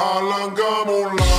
Alangamon